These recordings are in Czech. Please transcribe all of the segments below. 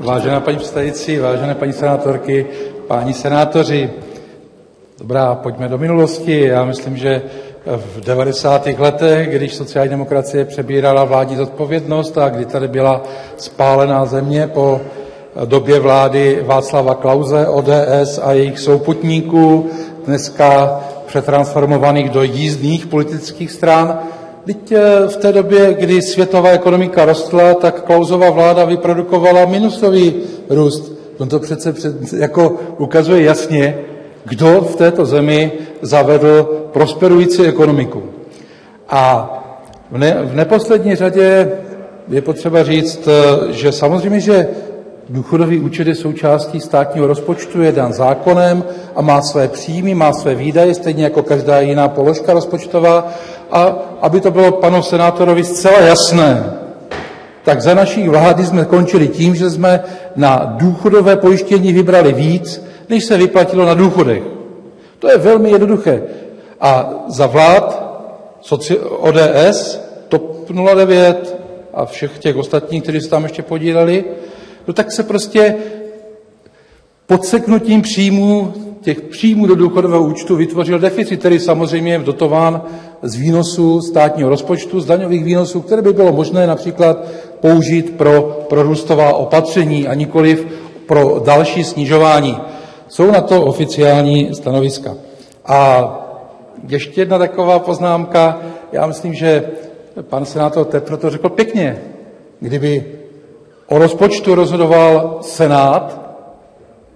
Vážená paní předsedající, vážené paní senátorky, páni senátoři, dobrá, pojďme do minulosti. Já myslím, že v 90. letech, když sociální demokracie přebírala vládní zodpovědnost a kdy tady byla spálená země po době vlády Václava Klauze, ODS a jejich souputníků, dneska přetransformovaných do jízdných politických stran, Teď eh, v té době, kdy světová ekonomika rostla, tak Klausova vláda vyprodukovala minusový růst. On to přece před, jako ukazuje jasně, kdo v této zemi zavedl prosperující ekonomiku. A v, ne, v neposlední řadě je potřeba říct, eh, že samozřejmě, že důchodový účet je součástí státního rozpočtu, je dan zákonem a má své příjmy, má své výdaje, stejně jako každá jiná položka rozpočtová. A aby to bylo panu senátorovi zcela jasné, tak za naší vlády jsme končili tím, že jsme na důchodové pojištění vybrali víc, než se vyplatilo na důchodech. To je velmi jednoduché. A za vlád ODS, TOP 09 a všech těch ostatních, kteří se tam ještě podíleli, no tak se prostě podseknutím příjmů, těch příjmů do důchodového účtu vytvořil deficit, který samozřejmě je dotován z výnosů státního rozpočtu, z daňových výnosů, které by bylo možné například použít pro prorůstová opatření a nikoliv pro další snižování. Jsou na to oficiální stanoviska. A ještě jedna taková poznámka. Já myslím, že pan senátor Tepro to řekl pěkně. Kdyby o rozpočtu rozhodoval Senát,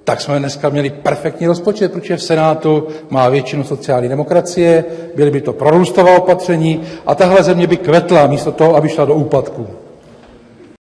tak jsme dneska měli perfektní rozpočet, protože v Senátu má většinu sociální demokracie, byly by to prorůstová opatření a tahle země by kvetla místo toho, aby šla do úpadku.